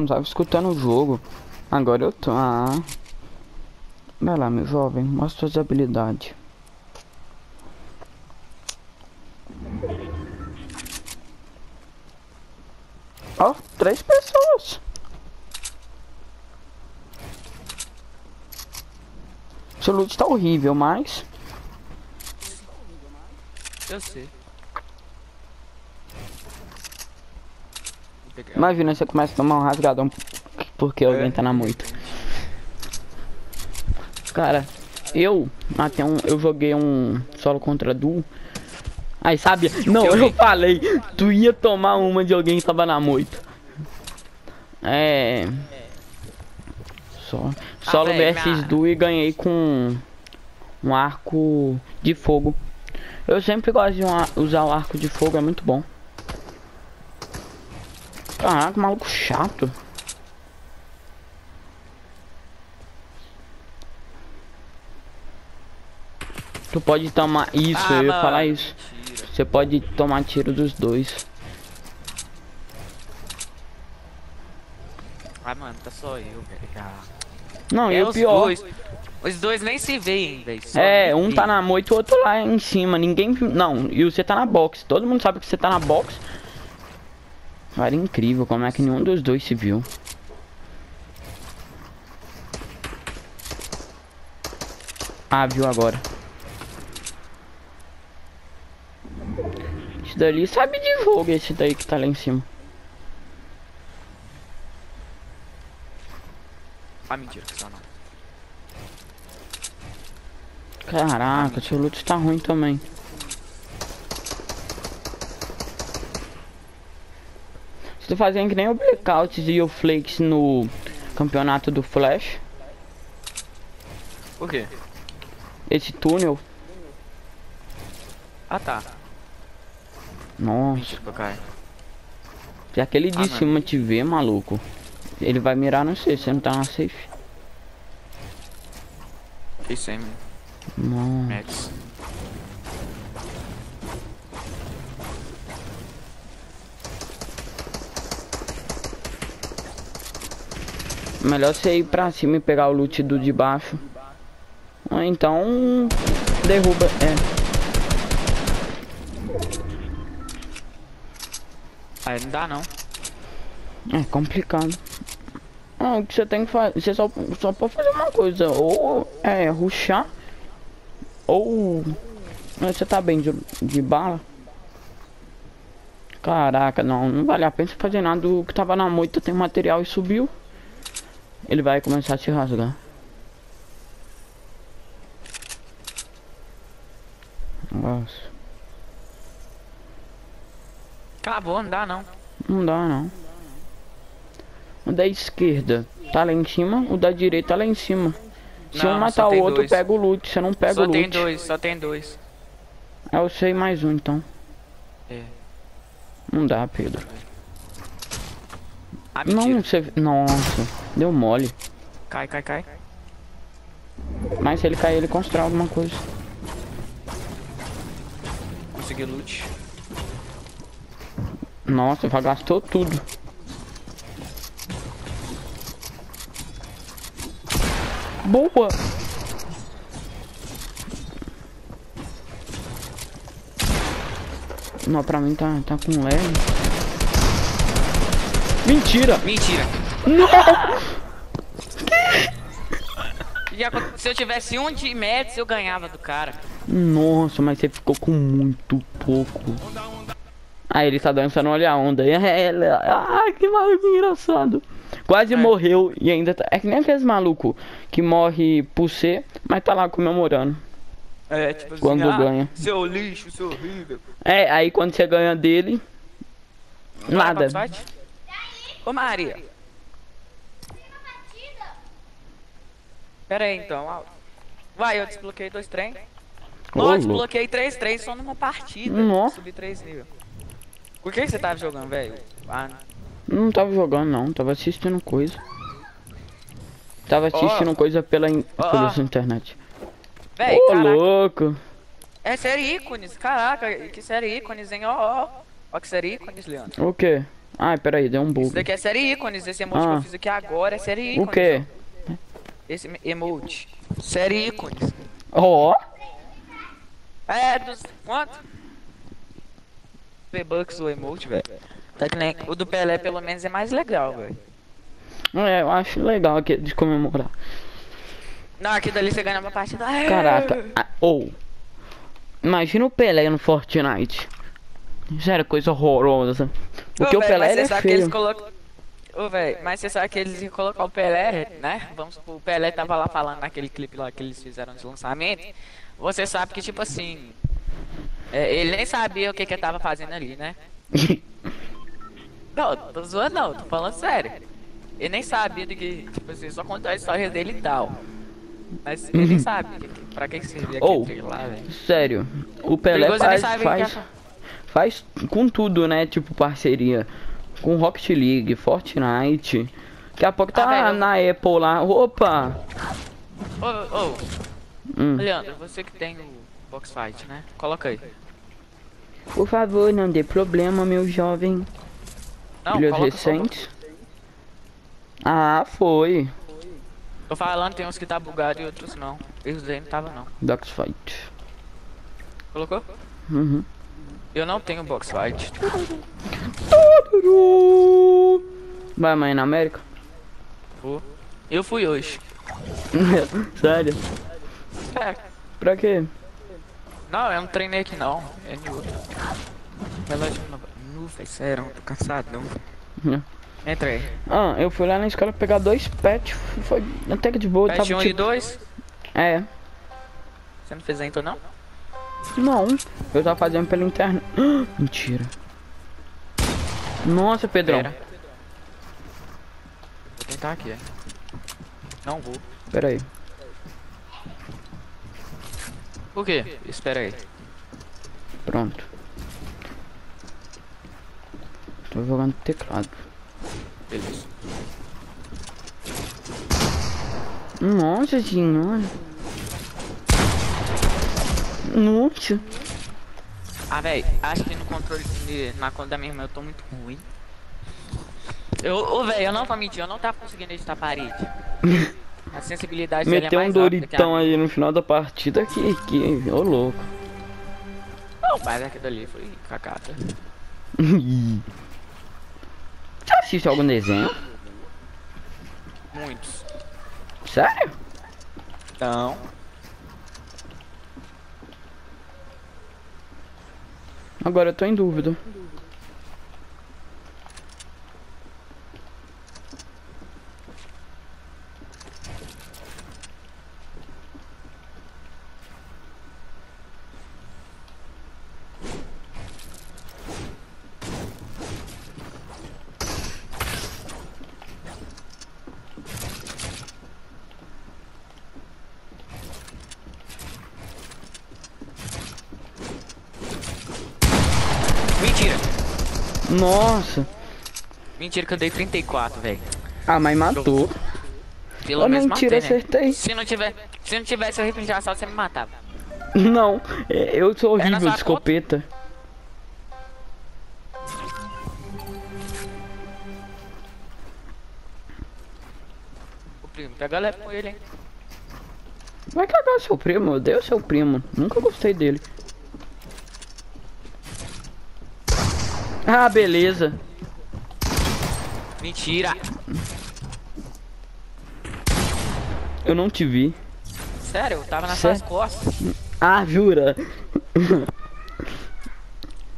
não tava escutando o jogo. Agora eu tô. Ah. Vai lá, meu jovem, mostra suas habilidades. Ó, oh, três pessoas. Seu loot tá horrível, mas... Eu sei. Imagina você começa a tomar um rasgadão porque é. alguém tá na moita. Cara, eu até um, eu joguei um solo contra duo. Aí sabe? Não, eu falei, tu ia tomar uma de alguém que tava na moita. É. Só, solo versus duo e ganhei com um arco de fogo. Eu sempre gosto de uma, usar o arco de fogo, é muito bom. Caraca, maluco chato. Tu pode tomar isso, ah, eu ia mano. falar isso. Você pode tomar tiro dos dois. Ah, mano, tá só eu, velho. Não, é e o pior. Dois. Os dois nem se veem, velho. É, um tá na moita e o outro lá em cima. Ninguém. Não, e você tá na box. Todo mundo sabe que você tá na box. Cara, incrível como é que nenhum dos dois se viu. Ah, viu agora. Esse dali sabe de jogo, esse daí que tá lá em cima. Ah, mentira, que só não. Caraca, seu loot tá ruim também. Tu fazendo que nem o Blackouts e o Flakes no campeonato do Flash. Por quê? Esse túnel. Ah tá. Nossa. Se aquele de ah, cima te ver, maluco, ele vai mirar no C, você não tá na safe. Isso aí, mano. Nossa. Melhor você ir pra cima e pegar o loot do de baixo. Ou então derruba. É. Aí não dá não. É complicado. Ah, o que você tem que fazer. Você só, só pode fazer uma coisa. Ou é ruxar. Ou. Você tá bem de, de bala. Caraca, não, não vale a pena fazer nada. O que tava na moita tem material e subiu. Ele vai começar a se rasgar. Nossa. Acabou, não dá não. Não dá não. O da esquerda tá lá em cima, o da direita tá lá em cima. Se não, um matar o outro, pega o loot. Você não pega só o loot. Só tem dois, só tem dois. É eu sei mais um então. É. Não dá, Pedro. Ah, não, você. Nossa, deu mole. Cai, cai, cai. Mas se ele cair, ele constrói alguma coisa. Consegui loot. Nossa, já gastou tudo. Boa! Não, pra mim tá, tá com leve. Mentira! Mentira! Não! Se eu tivesse um de metros, eu ganhava do cara. Nossa, mas você ficou com muito pouco. Ah, ele tá dançando, olha a onda. Ah, que maluco engraçado. Quase é. morreu e ainda tá. É que nem aqueles maluco que morre por ser, mas tá lá comemorando. É, tipo assim, quando ah, ganha. Seu lixo, seu horrível. É, aí quando você ganha dele. Nada. Ô Maria. Pera aí então. Vai, eu desbloqueei dois trem. Nossa, desbloqueei três trens só numa partida. Nossa. Subi três níveis. Por que você tava jogando, velho? Ah, não tava jogando não, tava assistindo coisa. Tava assistindo oh. coisa pela, in... oh. pela internet. Véi, Ô, louco. É série ícones, caraca, que série ícones, hein? Ó, ó. Ó que série ícones, Leandro. O quê? Ai, peraí, deu um bug. Isso daqui é série ícones. Esse emote Ah. que eu fiz aqui agora é série ícones. O quê? Esse emote. Série ícones. Ó. É, dos. Quanto? V-Bucks o emote, velho. Tá que nem. O do Pelé, pelo menos, é mais legal, velho. É, eu acho legal aqui de comemorar. Não, aqui dali você ganha uma partida. É. Caraca. ah, Ou. Imagina o Pelé no Fortnite. Sério, coisa horrorosa. Porque Ô, o Pelé mas é sabe que eles feio. colocam. Ô, mas você sabe que eles iam colocar o Pelé, né? Vamos supor, o Pelé tava lá falando naquele clipe lá que eles fizeram de lançamento. Você sabe que, tipo assim. é, ele nem sabia o que que ele tava fazendo ali, né? Não, tô zoando não, tô falando sério. Ele nem sabia do que, tipo assim, só contou a história dele e tal. Mas ele nem sabe que- que- pra que que servia Ou, aquele lá, velho. Sério, o Pelé Perigoso ele faz, sabe faz, que é- faz com tudo, né? Tipo, parceria com Rocket League, Fortnite. Daqui a pouco tá Ah, na Apple lá. Opa! Ô, ô, Hum. Leandro, você que tem o Box Fight, né? Coloca aí. Por favor, não dê problema, meu jovem. Não, coloca o recentes. Ah, foi. Tô falando, tem uns que tá bugado e outros não. Esses daí não tava não. Docs Fight. Colocou? Uhum. Eu não tenho box fight. Vai amanhã na América? Vou. Eu fui hoje. Sério? É, Pra quê? não, eu não treinei aqui não. É de outro. Relógio não. Nu, velho, sério, tô cansado não. Entra aí. Ah, eu fui lá na escola pegar dois pets. Foi até que de boa. Patch 1 tava e tipo... 2. É. Você não fez ainda não? Não. Eu tava fazendo pela internet. Mentira. Nossa, Pedrão. Pera. Vou tentar aqui, é. Não vou. Pera aí. Por quê? Espera aí. Pronto. Tô jogando teclado. Beleza. Nossa senhora. Nossa. Ah, velho, acho que no controle de, na conta da minha irmã eu tô muito ruim. Eu, ô, velho, eu não vou mentir, eu não tava conseguindo editar a parede. A sensibilidade dele é Meteu um rápida que a Doritão aí no final da partida que. que. Ô louco. Não, mas aquilo ali foi cacata. Você assiste algum desenho? Muitos. Sério? Então. Agora eu tô em dúvida. Mentira! Nossa. Mentira que eu dei 34, velho. Ah, mas matou. Pelo menos mentira, matei, né? acertei. Se não tiver, se não tivesse o rifle de assalto, você me matava. Não, é, eu sou horrível de escopeta. O primo, pega leve com ele, hein? Vai cagar seu primo, eu odeio seu primo. Nunca gostei dele. Ah, beleza. Mentira! Eu não te vi. Sério, eu tava nas suas costas. Ah, jura?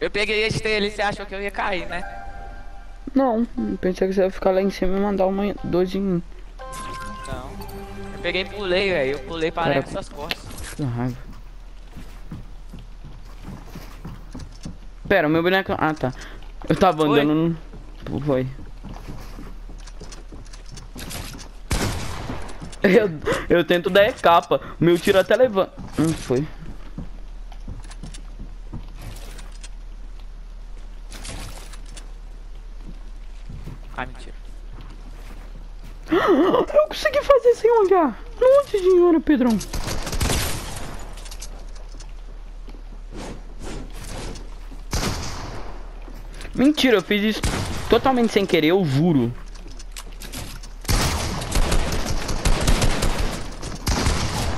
Eu peguei esse ali, você achou que eu ia cair, né? Não, pensei que você ia ficar lá em cima e mandar uma dois em mim. Não. Eu peguei e pulei, velho. Eu pulei para Cara, nas suas costas. Que raiva. Pera, o meu boneco. Ah, tá. Eu tava Foi? andando. Foi. Eu, eu tento dar capa. Meu tiro até levanta. Não foi. Ah, mentira. Eu consegui fazer sem olhar. Nossa senhora, Pedrão. Mentira, eu fiz isso. totalmente sem querer, eu juro.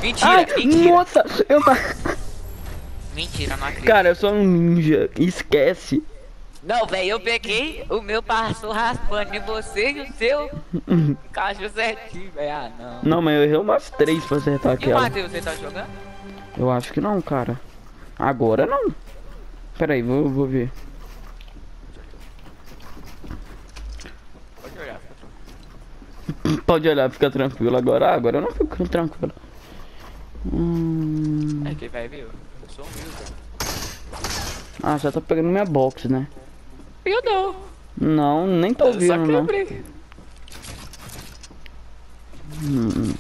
Mentira, Ai, mentira. nossa, eu tá... Mentira, não acredito. Cara, eu sou um ninja, esquece. Não, velho, eu peguei, o meu passou raspando em você e o seu encaixou certinho, velho. Ah, não. Não, mas eu errei umas três pra acertar E aquela. Matheus, você tá jogando? Eu acho que não, cara. Agora não. Pera aí, vou, vou ver. Pode olhar. Pode olhar, fica tranquilo agora. Ah, agora eu não fico tranquilo. Hum... É que vai ver, eu sou humilde. Ah, já tá pegando minha box, né? Eu não. Não, nem tô Eu só ouvindo, não. Hum.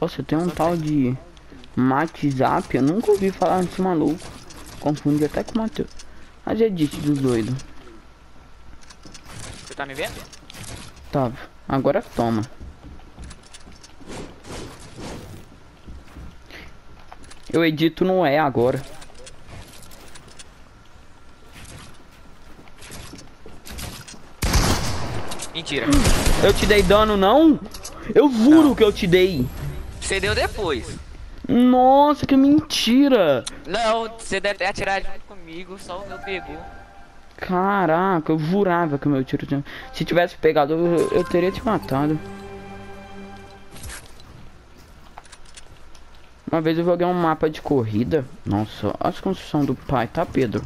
Nossa, tem um tal de WhatsApp, eu nunca ouvi falar desse maluco. Confundi até com o Matheus. Mas é dito dos doidos. Tá me vendo? Tá, agora toma. Eu edito no E agora. Mentira. Eu te dei dano, não? Eu juro Não. que eu te dei. Você deu depois. Nossa, que mentira. Não, você deve ter atirado junto comigo, só o meu pegou. Caraca, eu jurava que o meu tiro tinha... Se tivesse pegado, eu, eu teria te matado. Uma vez eu joguei um mapa de corrida. Nossa, olha a construção do pai, tá, Pedro?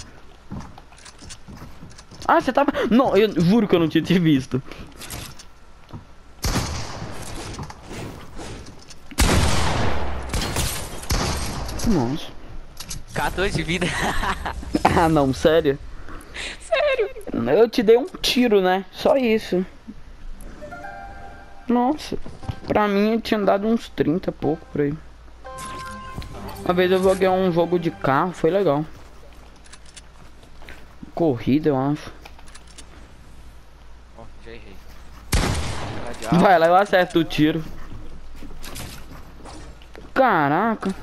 Ah, você tava... Não, eu juro que eu não tinha te visto. Nossa. 14 de vida. Ah, não, sério? Eu te dei um tiro, né? Só isso. Nossa, pra mim eu tinha dado uns 30 e pouco por aí. Uma vez eu joguei um jogo de carro, foi legal. Corrida, eu acho. Ó, já errei. Vai lá, eu acerto o tiro. Caraca.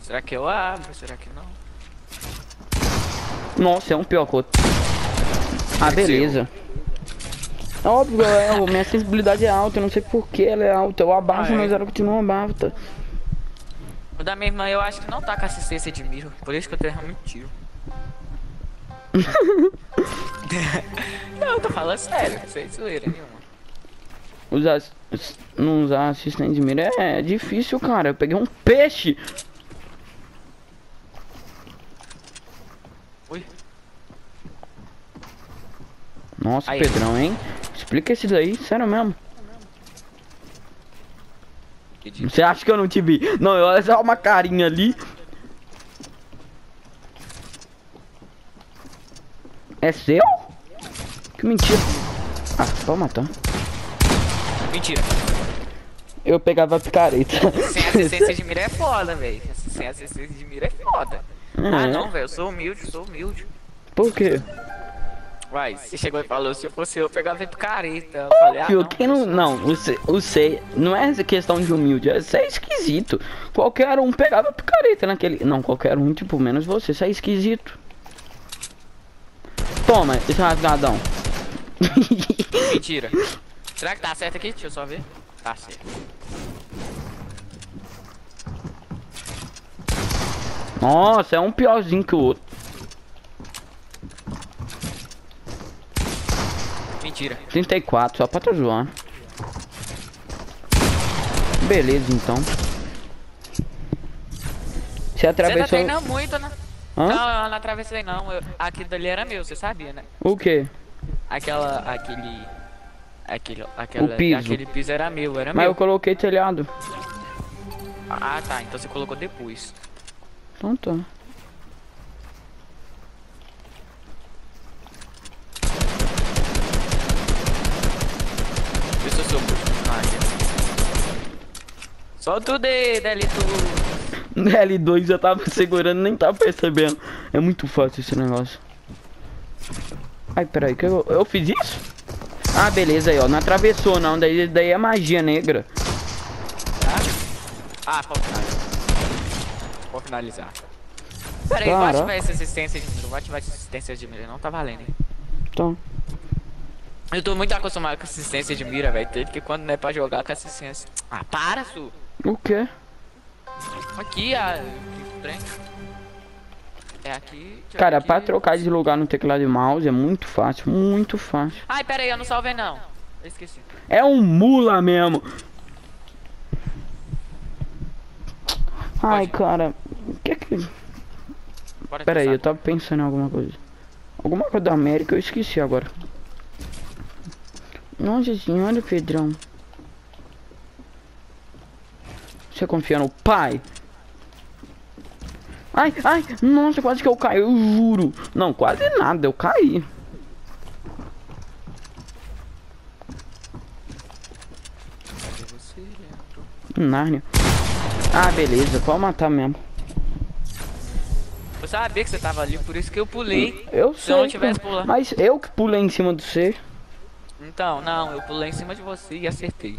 Será que eu abro? Será que? Nossa, é um pior que outro. Ah, beleza. Óbvio, é, minha sensibilidade é alta, eu não sei por que ela é alta. Eu abaixo, Ah, é? mas ela continua baixa. O da minha irmã eu acho que não tá com assistência de miro. Por isso que eu tô errando tiro. não, eu tô falando sério, sem zoeira nenhuma. Usar, não usar assistente de mira é difícil, cara. Eu peguei um peixe. Nossa, Aí. Pedrão, hein? Explica isso daí, sério mesmo. Você acha que eu não te vi? Não, olha só uma carinha ali. É seu? Que mentira. Ah, pode matar. Mentira. Eu pegava a picareta. Sem assistência de mira é foda, velho. Sem assistência de mira é foda. Ah É. não, velho, eu sou humilde, eu sou humilde. Por quê? Uai, você chegou e falou, se eu fosse eu, eu pegava ele picareta. Eu falei, ah não. quem não. Não, C, o C não é questão de humilde, é ser esquisito. Qualquer um pegava picareta naquele. Não, qualquer um, tipo, menos você, você é esquisito. Toma, esse rasgadão. Mentira. Será que tá certo aqui? Deixa eu só ver. Tá certo. Nossa, é um piorzinho que o outro. Mentira. 34, só pra tá zoando. Beleza, então. Você Você tá atravessou. treinando muito, né? Hã? Não, eu não atravessei não. Eu... Aquilo dali era meu, você sabia, né? O quê? Aquela. aquele. Aquele. Aquela, piso. Aquele piso era meu, era Mas eu meu. coloquei telhado. Ah tá, então você colocou depois. Então tá. Vê se eu sou muito personagem. Solta o dedo, L2. L2 eu tava segurando, nem tava percebendo. É muito fácil esse negócio. Ai, peraí, que eu, eu fiz isso? Ah, beleza aí, ó. Não atravessou não, daí, daí é magia negra. Tá? Ah, pode finalizar. Pode finalizar. Pera aí, vou ativar essa assistência de mira. Vou ativar essa assistência de mira. Não tá valendo, hein? Então. Eu tô muito acostumado com assistência de mira, velho. Tanto que quando não é pra jogar com assistência. Ah, para, Su. O quê? Aqui, a. É aqui. Cara, ver pra aqui. trocar de lugar no teclado e mouse é muito fácil, muito fácil. Ai, pera aí, eu não salvei não. Eu esqueci. É um mula mesmo. Ai, Pode. cara. O que é que. Bora Pera aí, eu tava pensando em alguma coisa. Alguma coisa da América eu esqueci agora. Nossa senhora, Pedrão. Você confia no pai? Ai, ai, nossa, quase que eu caí, eu juro. Não, quase nada, eu caí. Nárnia. Ah, beleza, pode matar mesmo. Eu sabia que você tava ali, por isso que eu pulei. Eu Se eu não sei, tivesse mas eu que pulei em cima do você. Então, não, eu pulei em cima de você e acertei.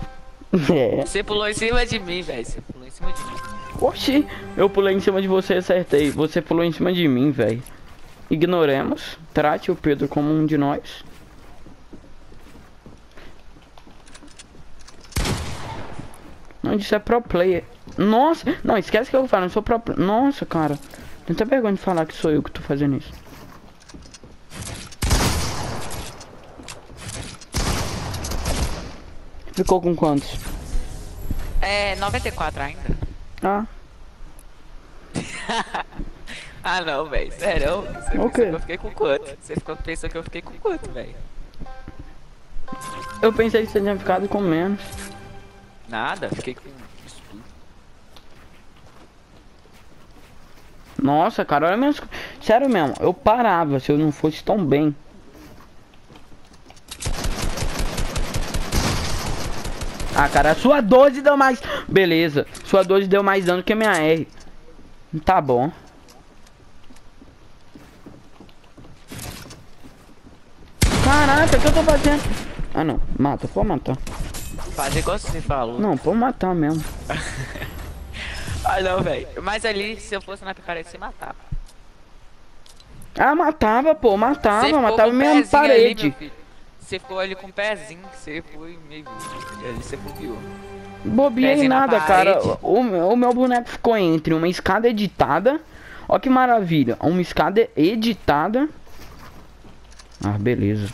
É. Você pulou em cima de mim, velho. Você pulou em cima de mim. Oxi, eu pulei em cima de você e acertei. Você pulou em cima de mim, velho. Ignoremos. Trate o Pedro como um de nós. Não, isso é pro player. Nossa, não, esquece que eu falo, eu sou pro player. Nossa, cara. Tenta vergonha de falar que sou eu que tô fazendo isso. Ficou com quantos? É, 94 ainda. Ah, Ah, não, velho. Sério? Você O pensou quê? que eu fiquei com quanto? Você ficou pensando que eu fiquei com quanto, velho? eu pensei que você tinha ficado com menos. Nada, fiquei com isso tudo. Nossa, cara, olha co- Sério mesmo, eu parava se eu não fosse tão bem. Ah, cara, a sua 12 deu mais... Beleza, sua 12 deu mais dano que a minha R. Tá bom. Caraca, o que eu tô fazendo? Ah, não. Mata, pode matar. Fazer igual você falou. Não, pode matar mesmo. Ah, não, velho. Mas ali, se eu fosse na picareta, você matava. Ah, matava, pô, matava, matava com o minha pezinho ali, parede. filho. Você ficou ali com o pezinho, você foi meio. Ali você bobeou. Bobiei Pezinho na nada, cara. O, meu- o meu boneco ficou entre uma escada editada. Ó que maravilha. Uma escada editada. Ah, beleza.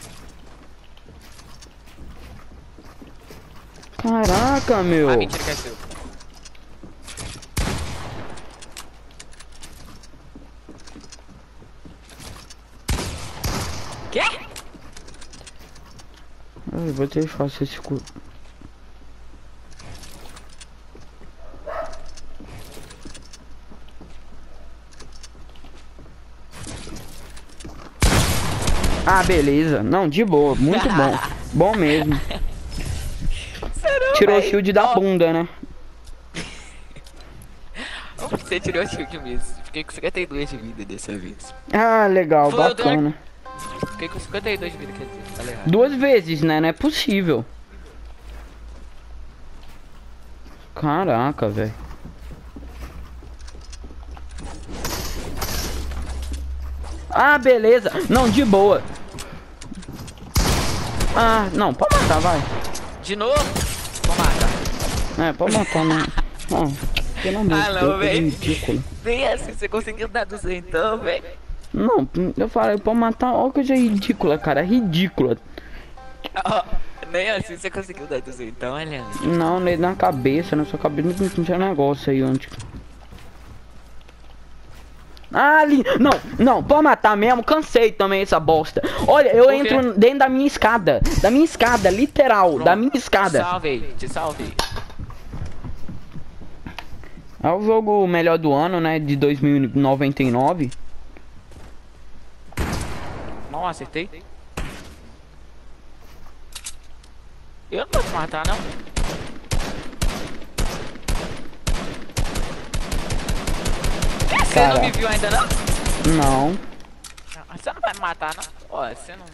Caraca, meu. Ah, mentira que é seu. Quê? Ai, vou ter que fazer esse cu. Ah, beleza. Não, de boa. Muito bom. Bom mesmo. Tirou o shield da bunda, né? Você tirou o shield mesmo. Fiquei com 52 de vida dessa vez. Ah, legal. Foi Bacana. Fiquei com 52 de vida, quer dizer. Tá. Duas vezes, né? Não é possível. Caraca, velho. Ah, beleza. Não, de boa. Ah, não, pode matar, vai. De novo? Vou matar. É, pode matar, né? Ah, pelo amor Ah, de não, Deus, véi. ridículo. Nem assim, você conseguiu dar 200 então, velho. Não, eu falei, pode matar, ó, coisa ridícula, cara, ridícula. Ó, Nem assim você conseguiu dar 200 então, olha. Não, nem na cabeça, na sua cabeça não tinha negócio aí antes. Ah, ali. Não, não, pode matar mesmo. Cansei também essa bosta. Olha, eu Por quê? entro dentro da minha escada. Da minha escada, literal. Da minha Te escada. salvei, te salvei. É o jogo melhor do ano, né? De 2099. Não acertei. Eu não vou te matar, não. Você Cara. não me viu ainda, não? Não. Não, Você não vai me matar, não? Ó, você não...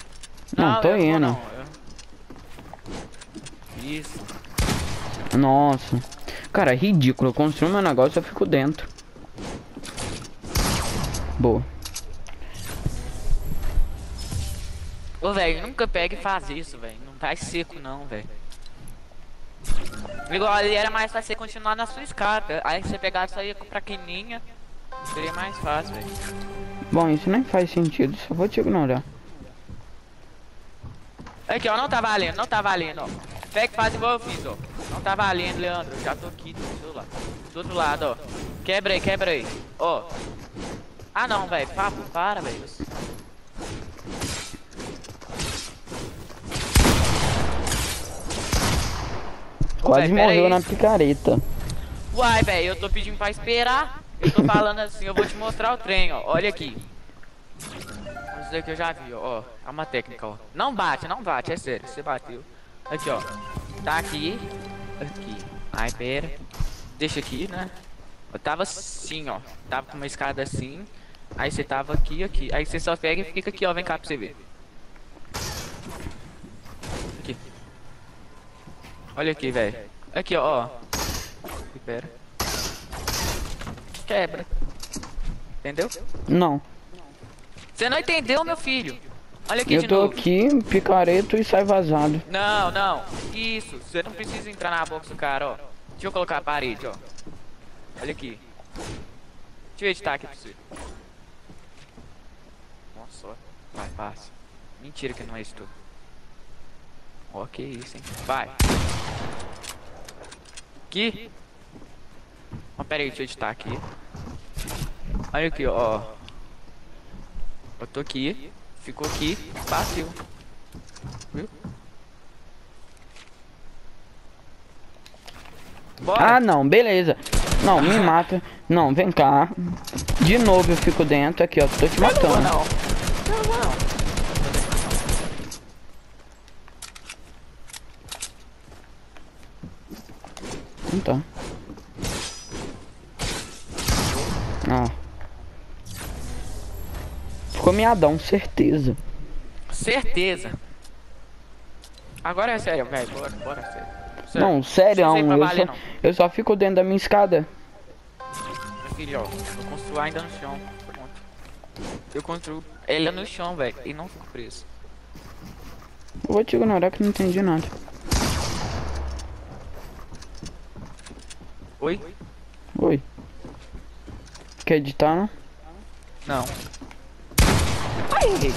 Não, tô eu vou, indo. não, eu- Isso. Nossa. Cara, é ridículo. Eu construo meu negócio eu fico dentro. Boa. Ô, velho, nunca pega e faz isso, velho. Não tá seco, não, velho. Igual ali era mais fácil você continuar na sua escada. Aí você pegar só ia pra quininha. Seria mais fácil, velho. Bom, isso nem faz sentido, só vou te ignorar. Aqui, ó, não tá valendo, não tá valendo, ó. Pega e faz igual eu fiz, ó. Não tá valendo, Leandro. Já tô aqui do seu lado. Do outro lado, ó. Quebra aí, quebra aí. Ó. Ah, não, velho. Para, para, velho. Quase pera morreu na picareta. Uai, velho, eu tô pedindo pra esperar. Eu tô falando assim, eu vou te mostrar o trem, ó. Olha aqui. Isso daqui eu já vi, ó. É uma técnica, ó. Não bate, não bate, é sério. Você bateu. Aqui, ó. Tá aqui. Aqui. Ai, pera. Deixa aqui, né? Eu tava assim, ó. Tava com uma escada assim. Aí você tava aqui, aqui. Aí você só pega e fica aqui, ó. Vem cá pra você ver. Aqui. Olha aqui, velho. Aqui, ó. ó. Aqui, pera. Quebra. Entendeu? Não. Você não entendeu, meu filho. Olha aqui Eu tô novo. aqui, picareto e sai vazado. Não, não. Isso. Você não precisa entrar na box do cara, ó. Deixa eu colocar a parede, ó. Olha aqui. Deixa eu editar aqui pra você. Nossa. Vai, passa. Mentira que não é isso tudo. Que isso, hein. Vai. Aqui. Ó, pera aí, deixa eu editar aqui. Olha aqui, ó. Eu tô aqui. Ficou aqui. Bateu. Viu? Bora. Ah, não, beleza. Não, me mata. Não, vem cá. De novo eu fico dentro aqui, ó. Tô te Eu não vou, matando. não. Eu não vou, não. Então. Ó. Ficou miadão, certeza. Certeza. Agora é sério, velho. Bora, bora, sério. sério. Não, sério, Não eu só, não. eu só fico dentro da minha escada. Meu filho, ó. Eu construo ainda no chão. Pronto. Eu construo ele no chão, velho. E não fico preso. Eu vou te ignorar que não entendi nada. Oi? Oi. Quer editar, não? Não. Ai, errei.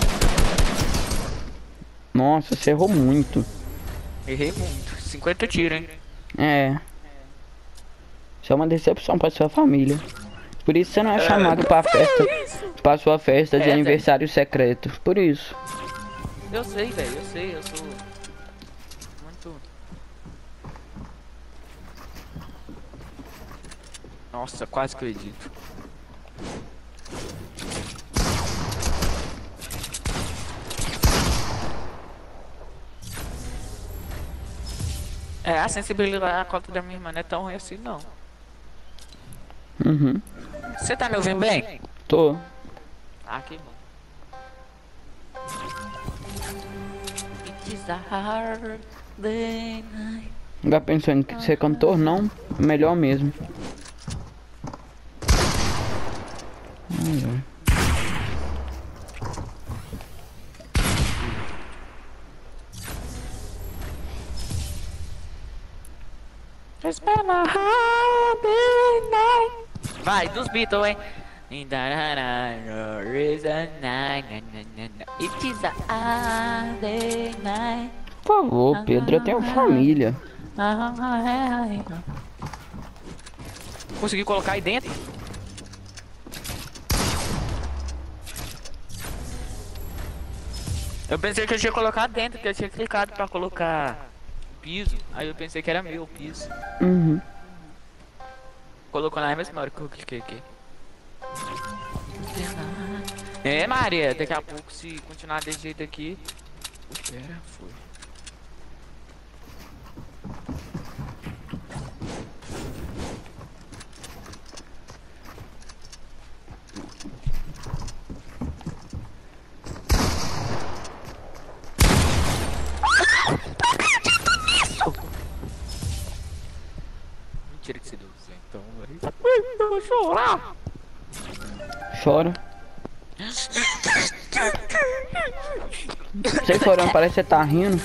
Nossa, você errou muito. Errei muito. 50 tiros, hein? É. Isso é uma decepção pra sua família. Por isso você não é chamado pra festa. Pra sua festa de É, aniversário secreto. Por isso. Eu sei, velho. Eu sei. Eu sou... Muito... Nossa, quase que eu edito. É, a sensibilidade à conta da minha irmã não é tão ruim assim, não. Uhum. Você tá me ouvindo bem? Tô. Ah, que bom. It is a night. Já pensou em ser cantor? Não. Melhor mesmo. Ai, ai. It's been a hard day night. Vai, dos Beatles, hein? It is a hard day night. Por favor, Pedro, eu tenho família. Consegui colocar aí dentro? Eu pensei que eu tinha colocado dentro, que eu tinha clicado pra colocar piso. Aí eu pensei que era meu piso. Uhum. Colocou na mesma hora que eu cliquei aqui. É, Maria, daqui a pouco se continuar desse jeito aqui. Espera, foi. Mentira que você deu então, velho. Eu vou chorar. Chora. Sei forando, parece que você tá rindo.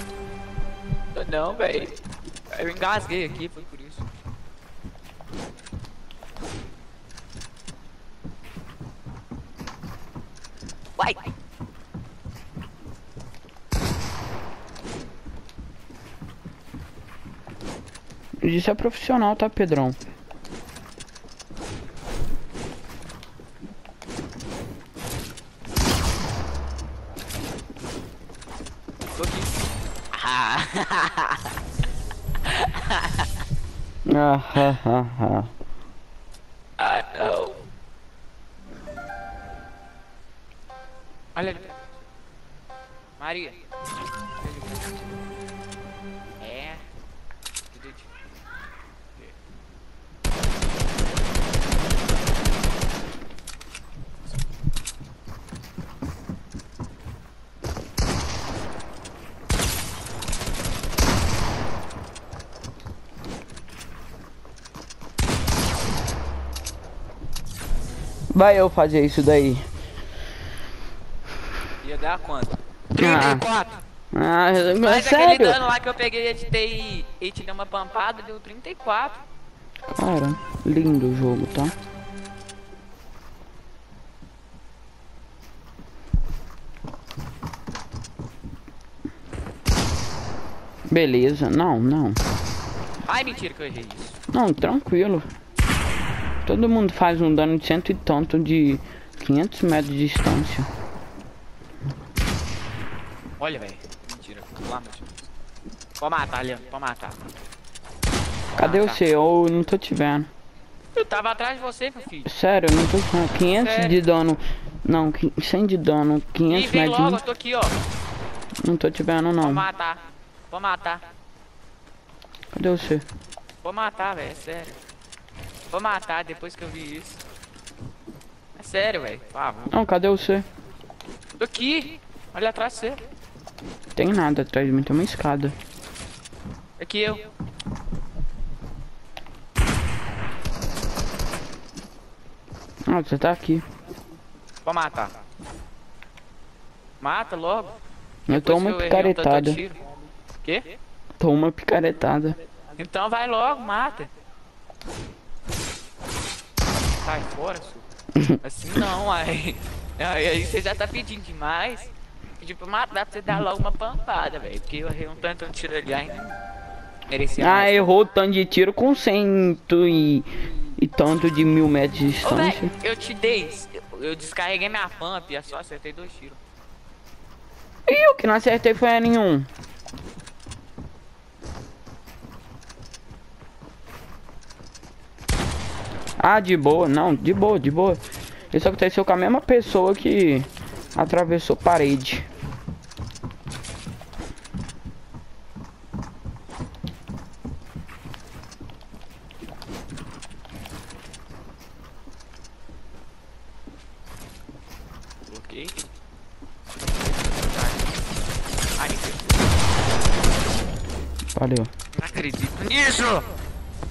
Não, velho. Eu engasguei aqui, foi Isso é profissional, tá, Pedrão? Tô aqui. Ah, Ah, ha, ha, ha. ah, Vai eu fazer isso daí. Ia dar quanto? Ah. 34. Ah, é Mas aquele sério? dano lá que eu peguei e te dei e te dei uma pampada deu 34. Cara, lindo o jogo, tá? Beleza, não, não. Ai, mentira que eu errei isso. Não, tranquilo. Todo mundo faz um dano de cento e tanto de 500 metros de distância. Olha, velho. Mentira. Lá. Pode matar, Leandro. Pode matar. Cadê tá. seu? Eu não tô te vendo. Eu tava atrás de você, meu filho. Sério, eu não tô te vendo. 500 Sério? de dano. Não, qui- 100 de dano. Ih, 500 vem metros logo, eu de... tô aqui, ó. Não tô te vendo, não. matar. Pode matar. Cadê você? Pode matar, velho. É sério. Vou matar depois que eu vi isso. É sério, velho. Favor. Não, cadê você? Tô aqui. Olha atrás de você. Tem nada atrás de mim, tem uma escada. Aqui eu. Ah, você tá aqui. Pode matar. Mata logo. Eu tô uma eu um picaretada. Quê? Tô uma picaretada. Então vai logo, mata. Sai fora, su. Assim não, aí. Aí, você já tá pedindo demais. Pediu pra matar, pra você dar logo uma pampada, velho. Porque eu errei um tanto de tiro ali ainda. Merecia Ah, mais. errou o tanto de tiro com cento e, e tanto de mil metros de Ô, distância. velho, eu te dei. Eu, eu descarreguei minha pump e só acertei dois tiros. E o que não acertei foi a nenhum. Ah, de boa, não, de boa, de boa. Isso aconteceu com a mesma pessoa que atravessou parede. Ok. Valeu. não acredito nisso!